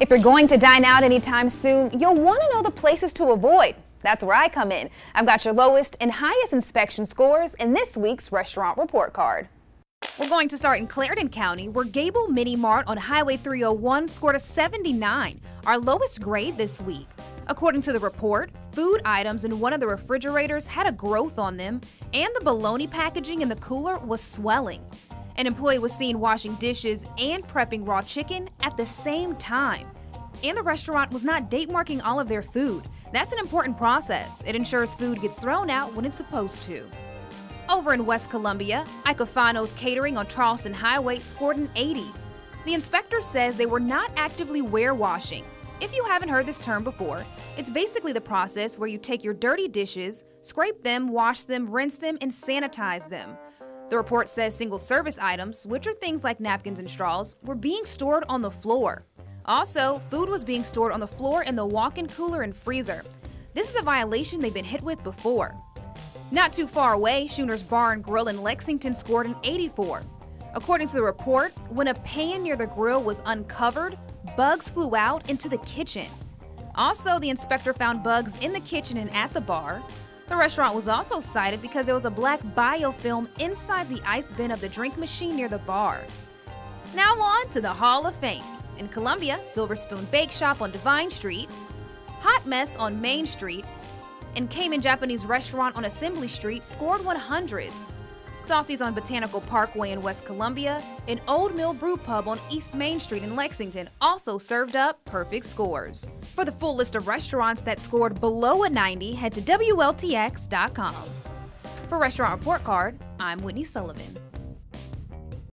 If you're going to dine out anytime soon, you'll want to know the places to avoid. That's where I come in. I've got your lowest and highest inspection scores in this week's restaurant report card. We're going to start in Clarendon County, where Gable Mini Mart on Highway 301 scored a 79, our lowest grade this week. According to the report, food items in one of the refrigerators had a growth on them, and the bologna packaging in the cooler was swelling. An employee was seen washing dishes and prepping raw chicken at the same time. And the restaurant was not date marking all of their food. That's an important process. It ensures food gets thrown out when it's supposed to. Over in West Columbia, Iacofano's Catering on Charleston Highway scored an 80. The inspector says they were not actively warewashing. If you haven't heard this term before, it's basically the process where you take your dirty dishes, scrape them, wash them, rinse them, and sanitize them. The report says single service items, which are things like napkins and straws, were being stored on the floor. Also, food was being stored on the floor in the walk in cooler and freezer. This is a violation they've been hit with before. Not too far away, Schooner's Bar and Grill in Lexington scored an 84. According to the report, when a pan near the grill was uncovered, bugs flew out into the kitchen. Also, the inspector found bugs in the kitchen and at the bar, the restaurant was also cited because there was a black biofilm inside the ice bin of the drink machine near the bar. Now on to the Hall of Fame. In Columbia, Silver Spoon Bake Shop on Devine Street, Hot Mess on Main Street, and Cayman Japanese Restaurant on Assembly Street scored 100s. Softies on Botanical Parkway in West Columbia, and Old Mill Brew Pub on East Main Street in Lexington also served up perfect scores. For the full list of restaurants that scored below a 90, head to WLTX.com. For Restaurant Report Card, I'm Whitney Sullivan.